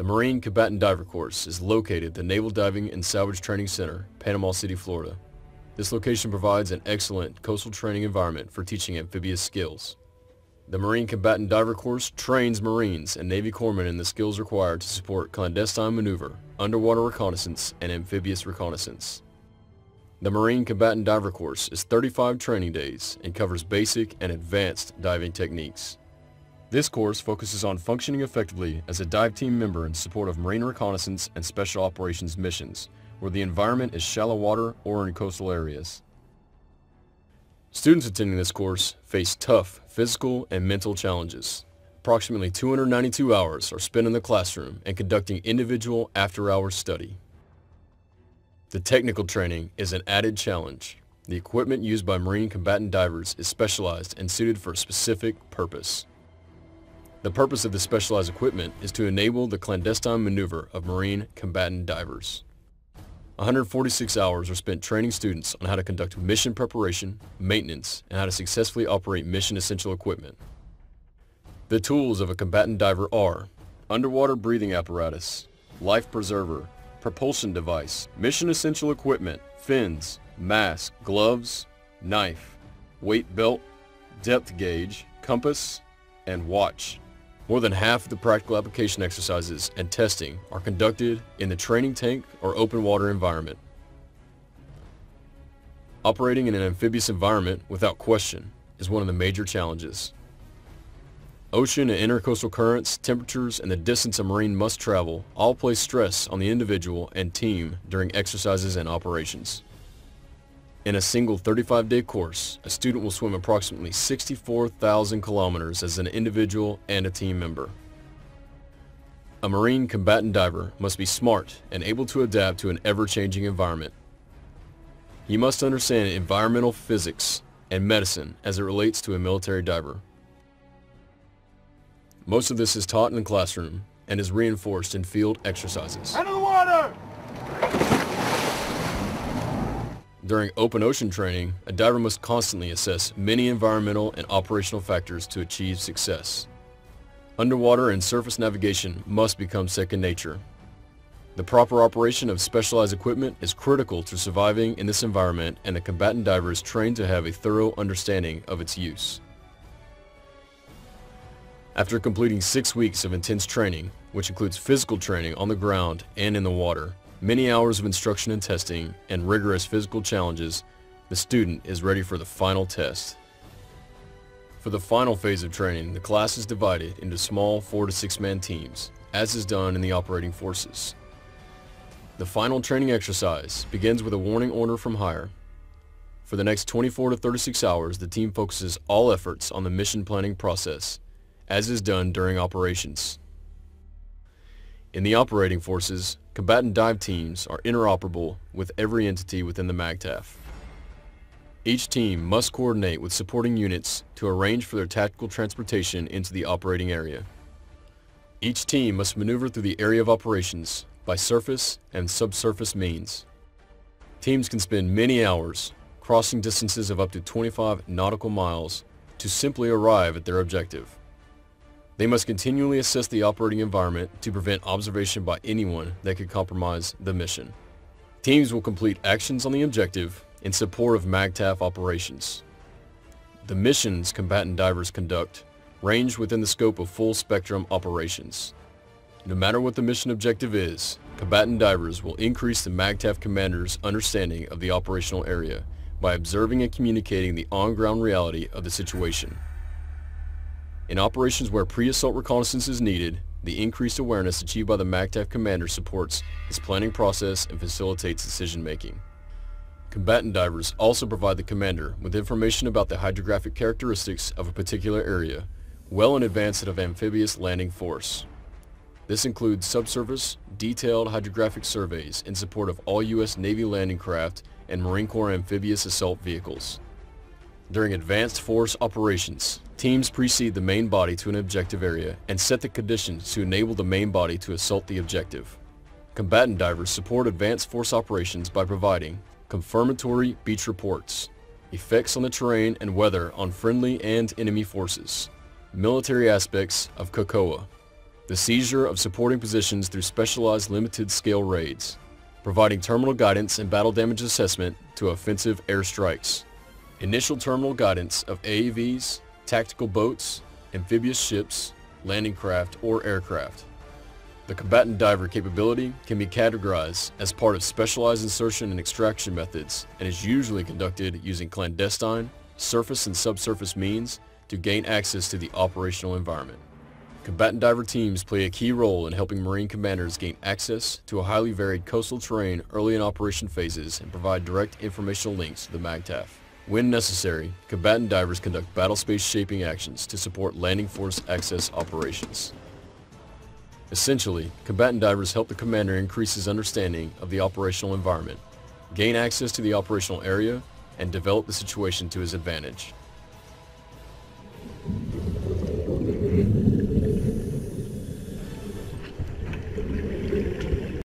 The Marine Combatant Diver Course is located at the Naval Diving and Salvage Training Center, Panama City, Florida. This location provides an excellent coastal training environment for teaching amphibious skills. The Marine Combatant Diver Course trains Marines and Navy corpsmen in the skills required to support clandestine maneuver, underwater reconnaissance, and amphibious reconnaissance. The Marine Combatant Diver Course is 35 training days and covers basic and advanced diving techniques. This course focuses on functioning effectively as a dive team member in support of marine reconnaissance and special operations missions, where the environment is shallow water or in coastal areas. Students attending this course face tough physical and mental challenges. Approximately 292 hours are spent in the classroom and conducting individual after-hours study. The technical training is an added challenge. The equipment used by Marine combatant divers is specialized and suited for a specific purpose. The purpose of the specialized equipment is to enable the clandestine maneuver of Marine combatant divers. 146 hours are spent training students on how to conduct mission preparation, maintenance, and how to successfully operate mission essential equipment. The tools of a combatant diver are underwater breathing apparatus, life preserver, propulsion device, mission essential equipment, fins, mask, gloves, knife, weight belt, depth gauge, compass, and watch. More than half of the practical application exercises and testing are conducted in the training tank or open water environment. Operating in an amphibious environment, without question, is one of the major challenges. Ocean and intercoastal currents, temperatures, and the distance a Marine must travel all place stress on the individual and team during exercises and operations. In a single 35-day course, a student will swim approximately 64,000 kilometers as an individual and a team member. A Marine combatant diver must be smart and able to adapt to an ever-changing environment. He must understand environmental physics and medicine as it relates to a military diver. Most of this is taught in the classroom and is reinforced in field exercises. Enter the water! During open ocean training, a diver must constantly assess many environmental and operational factors to achieve success. Underwater and surface navigation must become second nature. The proper operation of specialized equipment is critical to surviving in this environment and the combatant diver is trained to have a thorough understanding of its use. After completing six weeks of intense training, which includes physical training on the ground and in the water, many hours of instruction and testing, and rigorous physical challenges, the student is ready for the final test. For the final phase of training, the class is divided into small four to six man teams, as is done in the operating forces. The final training exercise begins with a warning order from higher. For the next 24 to 36 hours, the team focuses all efforts on the mission planning process, as is done during operations. In the operating forces, combatant dive teams are interoperable with every entity within the MAGTF. Each team must coordinate with supporting units to arrange for their tactical transportation into the operating area. Each team must maneuver through the area of operations by surface and subsurface means. Teams can spend many hours crossing distances of up to 25 nautical miles to simply arrive at their objective. They must continually assess the operating environment to prevent observation by anyone that could compromise the mission. Teams will complete actions on the objective in support of MAGTF operations. The missions combatant divers conduct range within the scope of full spectrum operations. No matter what the mission objective is, combatant divers will increase the MAGTF commander's understanding of the operational area by observing and communicating the on-ground reality of the situation. In operations where pre-assault reconnaissance is needed, the increased awareness achieved by the MAGTF commander supports his planning process and facilitates decision-making. Combatant divers also provide the commander with information about the hydrographic characteristics of a particular area, well in advance of amphibious landing force. This includes subsurface, detailed hydrographic surveys in support of all U.S. Navy landing craft and Marine Corps amphibious assault vehicles. During advanced force operations, teams precede the main body to an objective area and set the conditions to enable the main body to assault the objective. Combatant divers support advanced force operations by providing confirmatory beach reports, effects on the terrain and weather on friendly and enemy forces, military aspects of KOCOA, the seizure of supporting positions through specialized limited scale raids, providing terminal guidance and battle damage assessment to offensive airstrikes, initial terminal guidance of AAVs, tactical boats, amphibious ships, landing craft, or aircraft. The combatant diver capability can be categorized as part of specialized insertion and extraction methods and is usually conducted using clandestine, surface and subsurface means to gain access to the operational environment. Combatant diver teams play a key role in helping Marine commanders gain access to a highly varied coastal terrain early in operation phases and provide direct informational links to the MAGTF. When necessary, combatant divers conduct battle space shaping actions to support landing force access operations. Essentially, combatant divers help the commander increase his understanding of the operational environment, gain access to the operational area, and develop the situation to his advantage.